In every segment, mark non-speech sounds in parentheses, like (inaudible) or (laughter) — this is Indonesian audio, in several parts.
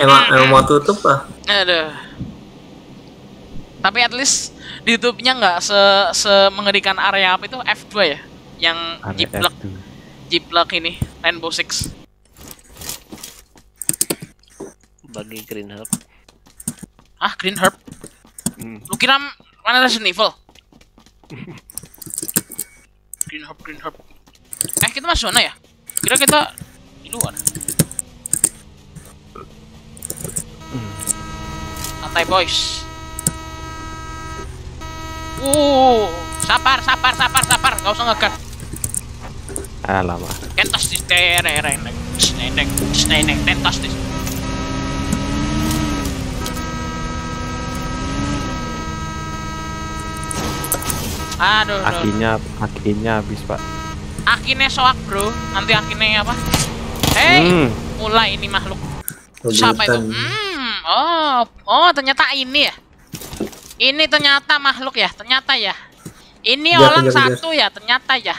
Emang emang mau tutup lah. Aduh. Tapi at least di YouTube-nya nggak se, se mengerikan area apa itu F2 ya? Yang jiplak F2. jiplak ini Rainbow Six. Bagi Green Herb. Ah, Green Herb. Hmm. Lu kira mana Resident Evil? (laughs) Green Herb, Green Herb. Eh, kita masuk zona ya? Kira kita di luar. Santai boys. Uh, sabar, sabar, sabar, sabar. Gak usah ngegat. Alamak. Kentas di terereng, seneng, seneng, kentas di. Aduh, aduh. Akinya akinya habis, Pak. akhirnya soak bro nanti akhirnya apa hei Hmm. mulai ini makhluk siapa itu hmm oh oh ternyata ini ya ini ternyata makhluk ya ternyata ya ini Kejar, orang kejar. satu ya ternyata ya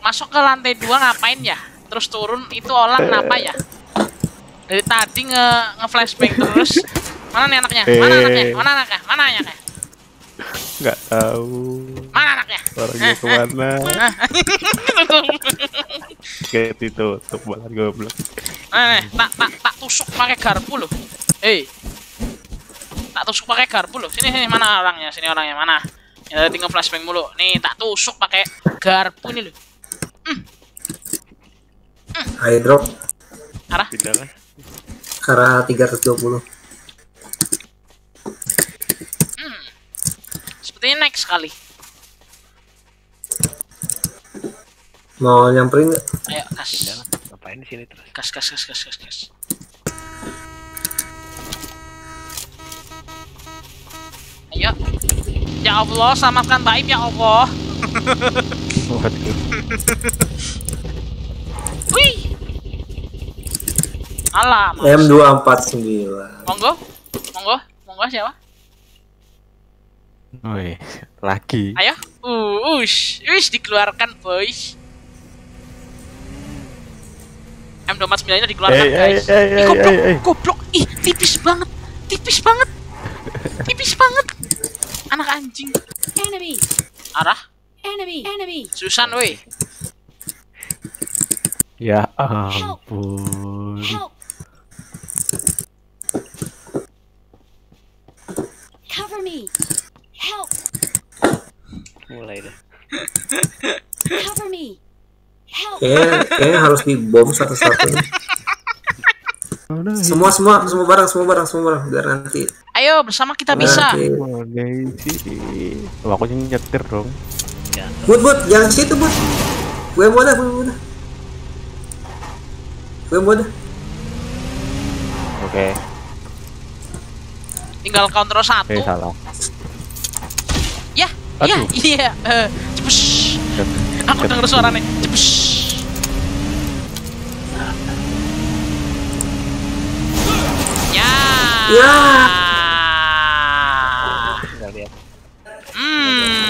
masuk ke lantai dua ngapain ya terus turun itu orang kenapa ya dari tadi nge nge flashbang terus mana nih anaknya mana Eh. anaknya mana anaknya mana anaknya Nggak tahu. mana anaknya Orangnya ke mana? (laughs) Kayak ditutup malah goblok. Eh, tak tak tak tusuk pakai garpu loh. Hei. Tak tusuk pakai garpu loh. Sini sini mana orangnya? Sini orangnya mana? Ya tinggal flashbang mulu. Nih tak tusuk pakai garpu ini loh. High drop Arah. Tidak lah. karena 320. Sepertinya naik sekali. Mau nyamperin nggak? Ayo gas. Ngapain di sini terus? Gas gas gas gas gas gas. Ayo. Ya Allah, selamatkan Baim ya Allah. (laughs) Waduh. Wih. Alam. M249. Monggo. Monggo. Monggo siapa? Wih, lagi. Ayo, uh, ush, ush dikeluarkan boys. M249 nya dikeluarkan Eh, eh, guys. eh, Ih, eh, goblok, eh, eh. goblok, ih tipis banget, tipis banget, tipis banget. Anak anjing. Enemy! Arah, Enemy! Enemy! Susan woi. Ya ampun. Help! Cover me! Help! Mulai dah. Cover me! Kayaknya, kayaknya harus dibom satu-satu. Semua semua semua barang semua barang semua barang biar nanti. Ayo bersama kita bisa. Mana sih? Oh, aku nyetir dong. Bud bud jangan situ bud. Gue mau dah gue mau dah. Gue mau dah. Oke, Tinggal kontrol satu. eh salah. Ya, ya, Aduh. iya. eh, cepus. Aku denger suaranya. Cepus. Ya. Ya. Hmm.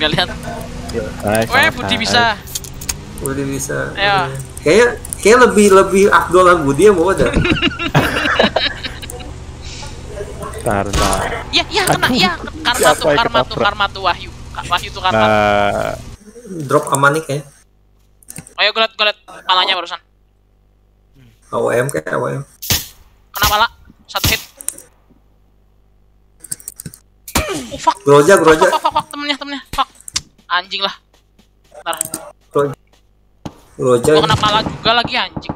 Gak lihat. Hai, Weh, Budi bisa. Udah bisa. Ayo. Kayaknya kayak lebih lebih Abdul lah Budi yang mau dah. Bentar, bentar. Ya, ya kena ya. Karma tuh, karma tuh, ketabrak? karma tuh Wahyu. Wahyu tuh karma. Nah, Drop aman nih kayaknya. Ayo gue liat, gue liat palanya barusan. AWM kayak AWM. Kena pala. Satu hit. Oh fuck. Groja Fuck, groja. fuck, fuck, fuck, temennya, temennya. Fuck. Anjing lah. Ntar, Groja. gua kena pala juga lagi anjing.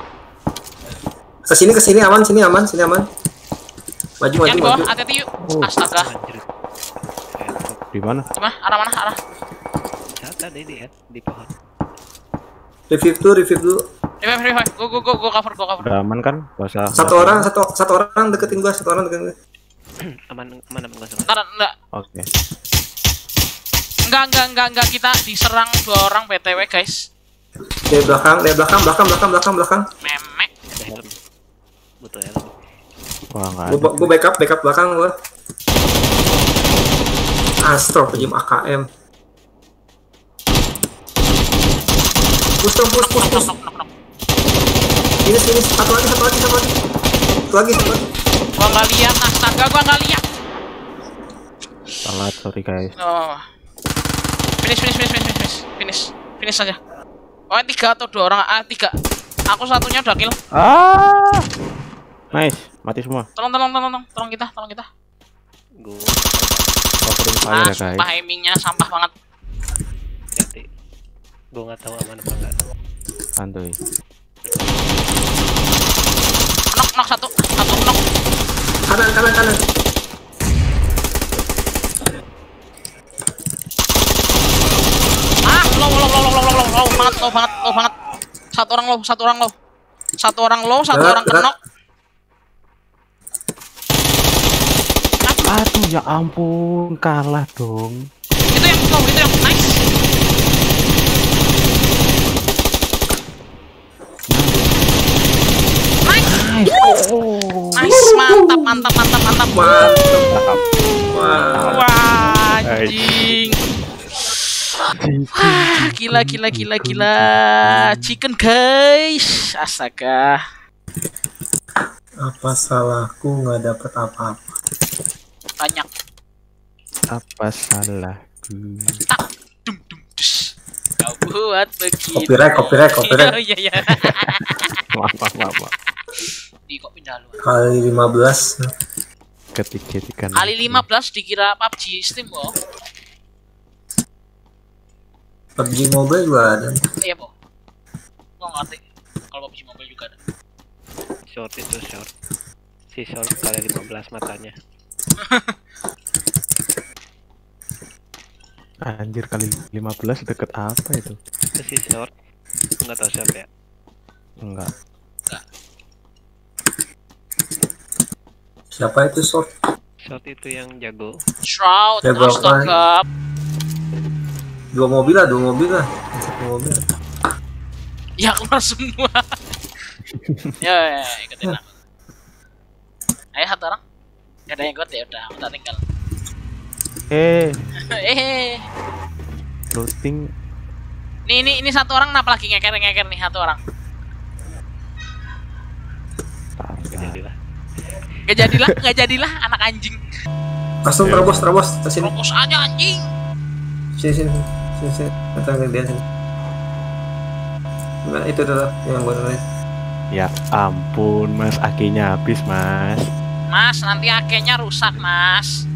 Ke sini ke sini aman sini aman sini aman. Maju maju maju. hati-hati yuk. Astaga. Di mana? Gimana? Arah mana? Arah. Saat tadi di di pohon. Review dulu review dulu. Revive, revive. Go, go, go, go cover, go cover. Udah aman kan? Usah. Satu orang satu satu orang deketin gua satu orang deketin gua. (clears throat) Aman aman aman enggak Ntar, enggak. Oke. Enggak, enggak, enggak, enggak. Kita diserang dua orang BTW, guys. Dari belakang dari belakang belakang belakang belakang belakang. Memek. Butuh helm. Wah, nggak Gua, ada. gua backup backup belakang gua. Astro penjem AKM. Push dong, push, push, push. Finish, finish. Satu lagi, satu lagi, satu lagi. Satu lagi, satu lagi. Gua nggak lihat, astaga, gua nggak lihat. Salah, sorry guys. Oh. Finish, finish, finish, finish, finish, finish, finish saja. Oh, tiga atau dua orang? Ah, tiga. Aku satunya udah kill. Ah, nice, mati semua. Tolong, tolong, tolong, tolong, tolong kita, tolong kita. Gue Covering fire Ah, ya guys. aimingnya sampah banget. hati. Gue nggak tahu aman apa enggak. Santuy. Knock, knock satu, satu knock. Kanan, kanan, kanan. Ah, low, low, low, low, low, low, low, low banget, low banget, low banget. Satu orang low, satu orang low. Satu orang low, satu orang kenok. Aduh ya ampun, kalah dong. Itu yang low, itu yang nice. Nice. Nice, mantap, mantap, mantap, mantap. Mantap. Wah. Wah, anjing. Wah, gila, gila, gila, gila. Chicken guys. Astaga. Apa salahku nggak dapet apa-apa? Banyak. Apa salahku? Tak. Dum, dum, dus. Kau buat begitu. Copyright, copyright, copyright. (laughs) Iya, iya, iya. Maaf, maaf, maaf, maaf. Di kok pindah lu. Kali 15. Ketik ketikan. Kali 15 dikira PUBG Steam kok. PUBG Mobile juga ada. Iya, Po. Gua ngerti. Kalau PUBG Mobile juga ada. Short itu short. Si short kali 15 matanya. Anjir kali 15 deket apa itu? Si short. Nggak tahu siapa ya. Enggak. Siapa itu short? Short itu yang jago. Shroud, Ya, gua astaga. Dua mobil lah, dua mobil lah. Satu mobil. Ya keluar semua. (laughs) ya, ya, ya, ikutin aku. Ayo satu orang. Gak ada yang ikut ya udah, aku tak tinggal. Eh, (laughs) eh, looting nih ini ini satu orang kenapa lagi ngeker ngeker nih satu orang. Jadilah. Gak jadilah, gak jadilah anak anjing. Langsung terobos, terobos. Ke sini. Fokus aja anjing. Sini, sini. Sini, sini. Ke dia sini. Nah, itu adalah yang gue nulis. Ya ampun, Mas, akinya habis, Mas. Mas, nanti akhirnya rusak, Mas.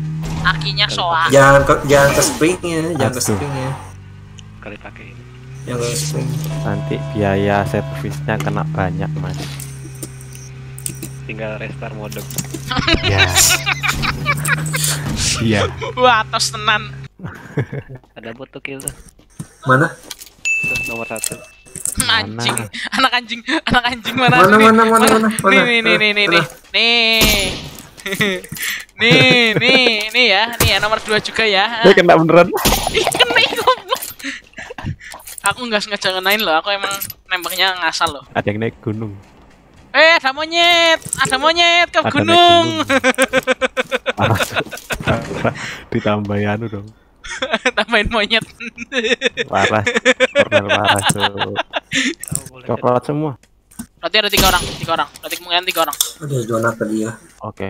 Akinya soak. Jangan ke, jangan ke springnya, jangan ke springnya. Kali pakai ini. Jangan ke spring. Nanti biaya servisnya kena banyak, Mas. Tinggal restart modem. Ya. (laughs) Iya. Wah, atas tenan. Ada bot tuh kill tuh. Mana? Tuh, nomor satu. Anjing, anak anjing, anak anjing mana? Mana, Nih, mana, mana, mana, mana? Nih, nih, nih, nih, nih, nih, nih. (laughs) Nih, nih, nih ya, nih ya nomor dua juga ya. Eh, kena beneran. (laughs) Ih, kena goblok. Aku nggak sengaja ngenain loh, aku emang nembaknya ngasal loh. Ada yang naik gunung. Eh, ada monyet, ada monyet ke Ada gunung. Cuk. Parah. (laughs) Ditambahin anu dong. (laughs) Tambahin monyet. Parah. Kornel parah, boleh. Coklat semua. Berarti ada tiga orang, tiga orang. Berarti kemungkinan tiga orang. Ada zona ke dia. Oke.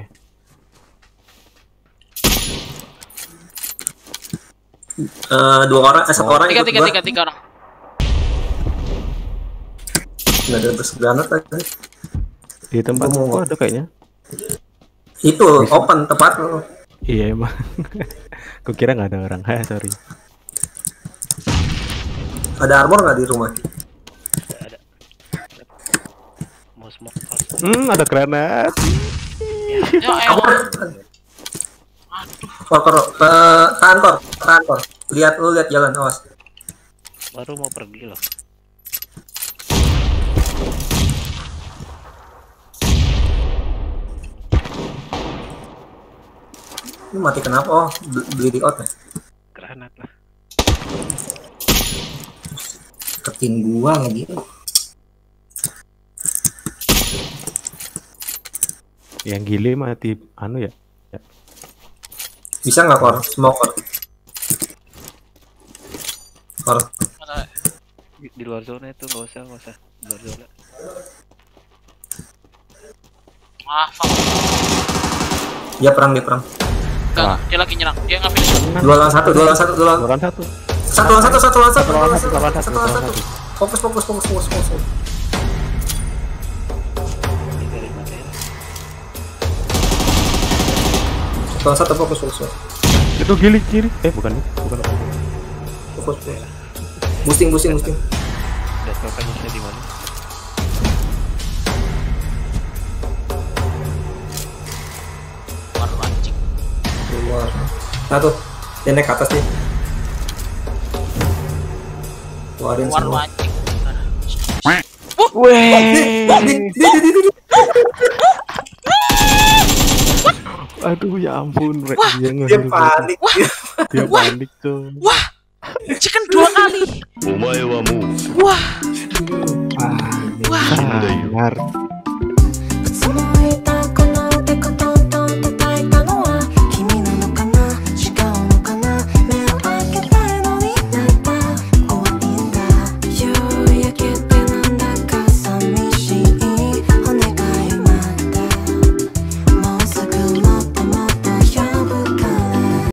Eh, dua orang, eh, satu orang Tiga, tiga, gua. tiga, tiga orang. Nggak ada bus granat lagi. Di tempat Gua ada kayaknya. Itu open tepat lo. Iya emang. (laughs) Gua kira nggak ada orang. Hai, sorry. Ada armor nggak di rumah? Ada. Mau smoke. Hmm, ada granat. Ya elah. Kor, kor, eh, tahan kor, tahan kor. Lihat lu lihat jalan, awas. Baru mau pergi loh. Ini mati kenapa? Oh, di out ya? Granat lah. Ketin gua lagi. Yang gile mati anu ya. Bisa nggak kor? Smoke kor. Kor, Di, di luar zona itu nggak usah nggak usah di luar zona Ah, fuck. Dia perang dia perang. Enggak, dia lagi nyerang. Dia finish. Dua lawan satu, dua lawan satu, dua lawan satu. satu lawan satu, satu lawan satu, Satu lawan satu, satu lawan satu, satu, lawan lawan satu. satu. Fokus, fokus, fokus, fokus, fokus. Satu lawan satu, fokus, fokus. Itu gili kiri. Eh bukan, bukan. fokus. fokus. Boosting, boosting, boosting. kan di mana Nah tuh, dia naik ke atas nih. Keluarin semua. Wah, Aduh ya ampun, Rek. Wah, dia, dia panik. Wah. Dia panik tuh. Wah. Chicken dua kali. Omae wa Wah. Wah. Wah.